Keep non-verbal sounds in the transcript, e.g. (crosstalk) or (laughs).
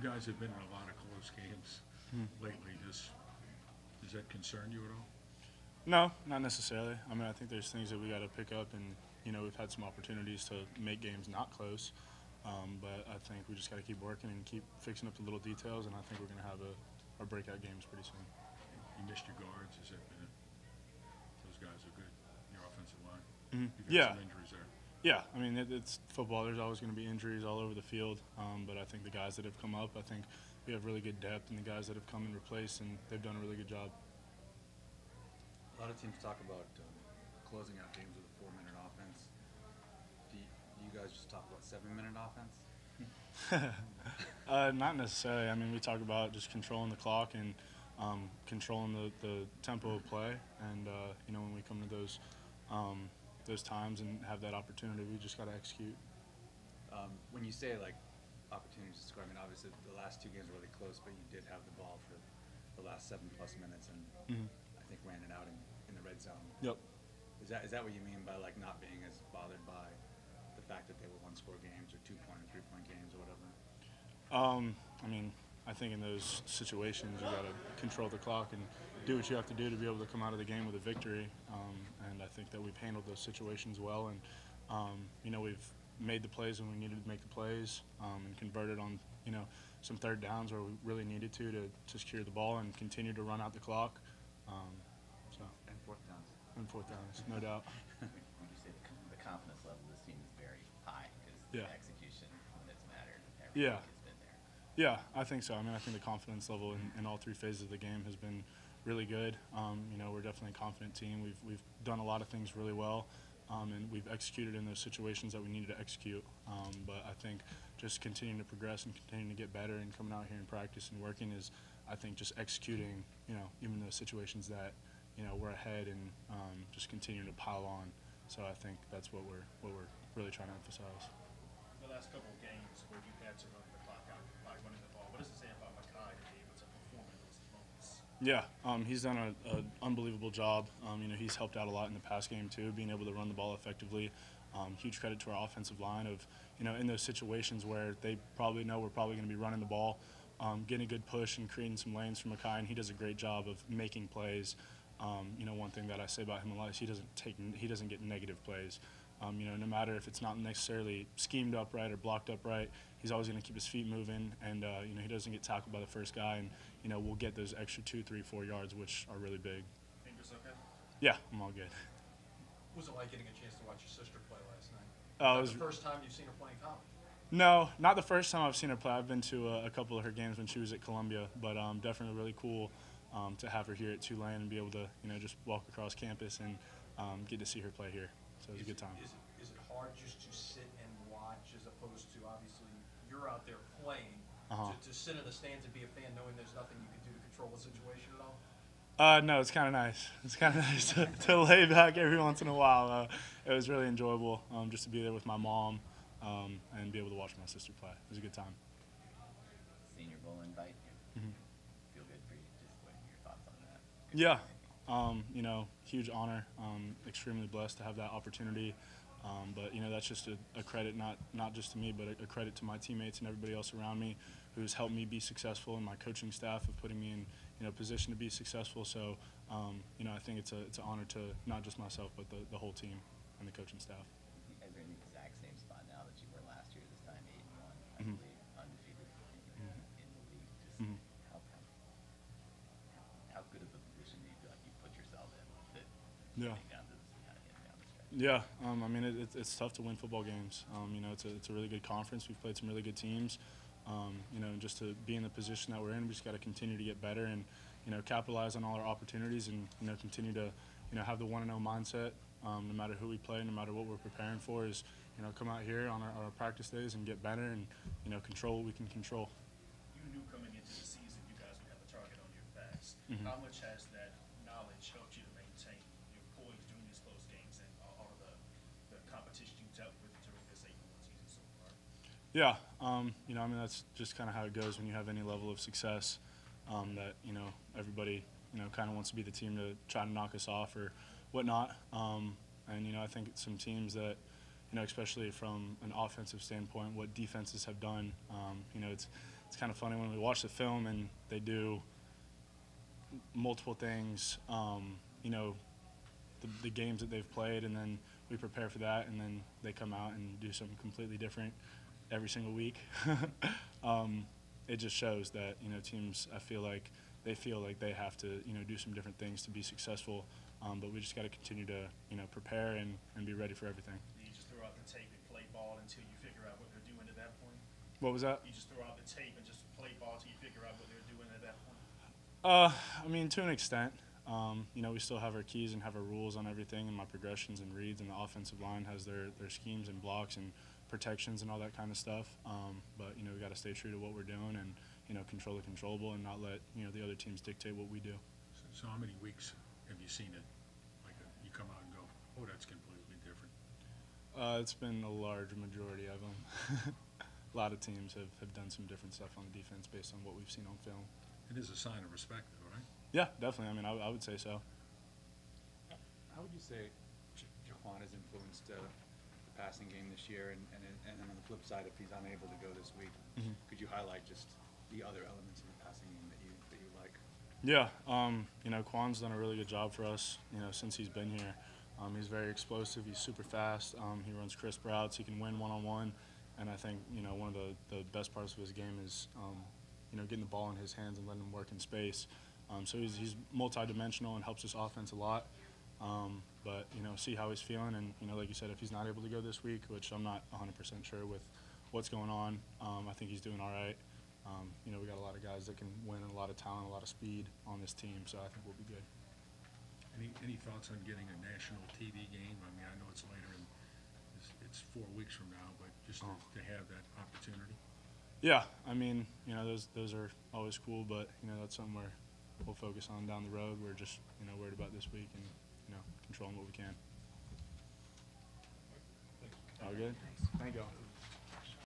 You guys have been in a lot of close games lately. Does, does that concern you at all? No, not necessarily. I mean, I think there's things that we got to pick up, and you know, we've had some opportunities to make games not close. Um, but I think we just got to keep working and keep fixing up the little details, and I think we're going to have a, our breakout games pretty soon. You missed your guards. Has that been, a, those guys are good, your offensive line? Mhm. You've had Yeah. some injuries. Yeah, I mean, it, it's football. There's always going to be injuries all over the field, um, but I think the guys that have come up, I think we have really good depth, and the guys that have come and replaced, and they've done a really good job. A lot of teams talk about um, closing out games with a four-minute offense. Do you, do you guys just talk about seven-minute offense? (laughs) uh, not necessarily. I mean, we talk about just controlling the clock and um, controlling the, the tempo of play. And uh, you know, when we come to those um, those times and have that opportunity, we just got to execute. Um, when you say like opportunities to score, I mean obviously the last two games were really close, but you did have the ball for the last seven plus minutes, and Mhm. I think ran it out in, in the red zone. Yep. Is that is that what you mean by like not being as bothered by the fact that they were one-score games or two-point or three-point games or whatever? Um, I mean, I think in those situations you got to control the clock and do what you have to do to be able to come out of the game with a victory. Um, and I think that we've handled those situations well. And um, you know, we've made the plays when we needed to make the plays um, and converted on you know some third downs where we really needed to to, to secure the ball and continue to run out the clock. Um, so And fourth downs. and fourth downs, no doubt. (laughs) Would you say the confidence level of this team is very high because Yeah. the execution when it's mattered, Yeah. week has been there. Yeah, I think so. I mean, I think the confidence level in, in all three phases of the game has been really good. Um, you know, we're definitely a confident team. We've we've done a lot of things really well, um, and we've executed in those situations that we needed to execute. Um, but I think just continuing to progress and continuing to get better and coming out here and practice and working is, I think, just executing. You know, even those situations that you know we're ahead and um, just continuing to pile on. So I think that's what we're what we're really trying to emphasize. the last couple of games where you had to run the clock out by running the ball. What does it say about Makai to be able to perform in those moments? Yeah, um, he's done an unbelievable job. Um, you know, he's helped out a lot in the pass game too, being able to run the ball effectively. Um, huge credit to our offensive line of, you know, in those situations where they probably know we're probably going to be running the ball, um, getting a good push and creating some lanes for Makai, and he does a great job of making plays. Um, you know, one thing that I say about him a lot is he doesn't take, he doesn't get negative plays. Um, you know, no matter if it's not necessarily schemed up right or blocked up right, he's always going to keep his feet moving, and uh, you know he doesn't get tackled by the first guy, and you know we'll get those extra two, three, four yards, which are really big. Fingers okay? Yeah, I'm all good. What was it like getting a chance to watch your sister play last night? Uh, it Was was, the first time you've seen her play in college? no, not the first time I've seen her play. I've been to a, a couple of her games when she was at Columbia, but um, definitely really cool um, to have her here at Tulane and be able to you know just walk across campus and um, get to see her play here. So it was a good time. Is it, is it hard just to sit and watch as opposed to obviously you're out there playing? Uh-huh. To, to sit in the stands and be a fan knowing there's nothing you can do to control the situation at all? Uh, no, it's kind of nice. (laughs) It's kind of nice to, (laughs) to lay back every once in a while. Uh, it was really enjoyable um, just to be there with my mom um, and be able to watch my sister play. It was a good time. Senior Bowl invite, you Mhm. feel good for you. Just what are your thoughts on that? Yeah, um, you know, huge honor. Um, extremely blessed to have that opportunity. Um, but you know, that's just a, a credit not not just to me, but a, a credit to my teammates and everybody else around me, who's helped me be successful, and my coaching staff of putting me in you know position to be successful. So um, you know, I think it's a it's an honor to not just myself, but the, the whole team and the coaching staff. You guys are in the exact same spot now that you were last year. This time eight and one, I Mhm. believe, undefeated in, in the league. Just Mhm. how, how how good of a position do you feel like you put yourself in that Yeah. getting down to this kind of getting down the stretch? Yeah, um, I mean it, it's it's tough to win football games. Um, you know, it's a it's a really good conference. We've played some really good teams. Um, you know, and just to be in the position that we're in, we just got to continue to get better and you know capitalize on all our opportunities and you know continue to you know have the one and zero mindset. Um, no matter who we play, no matter what we're preparing for, is you know come out here on our, our practice days and get better and you know control what we can control. You knew coming into the season you guys would have a target on your backs. Mhm. How much has that knowledge helped you to maintain your poise during these close games and all all of the, the competition you dealt with during this eight-one season so far? Yeah, um, you know, I mean that's just kind of how it goes when you have any level of success. Um, that you know everybody you know kind of wants to be the team to try to knock us off or whatnot. Um, and you know I think some teams that you know especially from an offensive standpoint, what defenses have done. Um, you know it's it's kind of funny when we watch the film and they do multiple things. Um, you know, the, the games that they've played, and then we prepare for that, and then they come out and do something completely different every single week. (laughs) um, it just shows that you know teams. I feel like they feel like they have to you know do some different things to be successful. Um, but we just got to continue to you know prepare and, and be ready for everything. You just throw out the tape and play ball until you figure out what they're doing at that point? What was that? You just throw out the tape and just play ball till you figure out what they're doing at that point? Uh, I mean, to an extent. Um, you know, we still have our keys and have our rules on everything, and my progressions and reads, and the offensive line has their, their schemes and blocks and protections and all that kind of stuff. Um, but you know, we got to stay true to what we're doing and you know control the controllable and not let you know the other teams dictate what we do. So- So how many weeks have you seen it? Like, uh, you come out and go, oh, that's completely different. Uh, it's been a large majority of them. (laughs) a lot of teams have, have done some different stuff on the defense based on what we've seen on film. It is a sign of respect, though, right? Yeah, definitely. I mean, I, I would say so. How would you say J- Jha'Quan has influenced uh, the passing game this year? And, and, and on the flip side, if he's unable to go this week, Mhm. could you highlight just the other elements of the passing game that you, that you like? Yeah, um, you know, Quan's done a really good job for us, you know, since he's been here. Um, he's very explosive, he's super fast, um, he runs crisp routes, he can win one-on-one, and I think, you know, one of the, the best parts of his game is, um, you know, getting the ball in his hands and letting him work in space. Um, so he's, he's multidimensional and helps us offense a lot. Um, but, you know, see how he's feeling, and, you know, like you said, if he's not able to go this week, which I'm not 100% sure with what's going on, um, I think he's doing all right. Um, you know, we got a lot of guys that can win and a lot of talent, a lot of speed on this team, so I think we'll be good. Any, any thoughts on getting a national TV game? I mean, I know it's later and it's, it's four weeks from now, but just to, Oh. to have that opportunity. Yeah, I mean, you know, those those are always cool, but you know, that's something where we'll focus on down the road. We're just you know worried about this week and controlling what we can. All good. Thank you. all